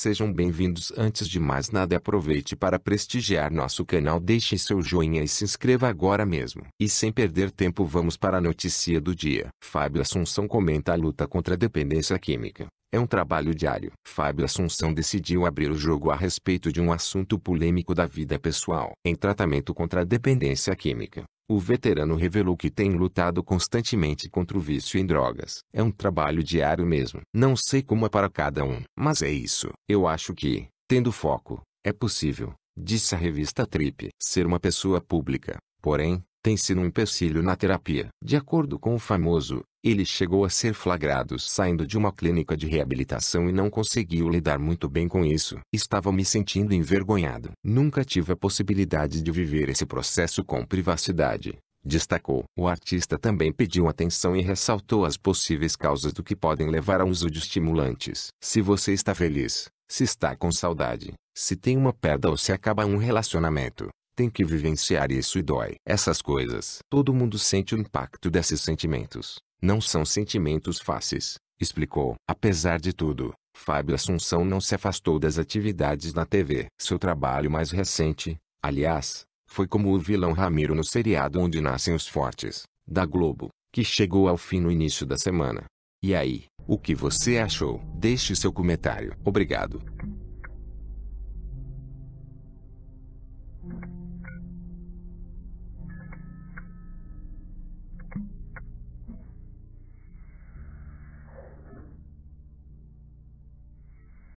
Sejam bem-vindos. Antes de mais nada, aproveite para prestigiar nosso canal, deixe seu joinha e se inscreva agora mesmo. E sem perder tempo, vamos para a notícia do dia. Fábio Assunção comenta a luta contra a dependência química. É um trabalho diário. Fábio Assunção decidiu abrir o jogo a respeito de um assunto polêmico da vida pessoal. Em tratamento contra a dependência química, o veterano revelou que tem lutado constantemente contra o vício em drogas. É um trabalho diário mesmo. Não sei como é para cada um, mas é isso. Eu acho que, tendo foco, é possível, disse a revista Trip, ser uma pessoa pública. Porém, tem sido um empecilho na terapia. De acordo com o famoso, ele chegou a ser flagrado saindo de uma clínica de reabilitação e não conseguiu lidar muito bem com isso. Estava me sentindo envergonhado. Nunca tive a possibilidade de viver esse processo com privacidade. Destacou. O artista também pediu atenção e ressaltou as possíveis causas do que podem levar ao uso de estimulantes. Se você está feliz, se está com saudade, se tem uma perda ou se acaba um relacionamento, tem que vivenciar isso e dói. Essas coisas. Todo mundo sente o impacto desses sentimentos. Não são sentimentos fáceis, explicou. Apesar de tudo, Fábio Assunção não se afastou das atividades na TV. Seu trabalho mais recente, aliás, foi como o vilão Ramiro no seriado Onde Nascem os Fortes, da Globo, que chegou ao fim no início da semana. E aí, o que você achou? Deixe seu comentário. Obrigado.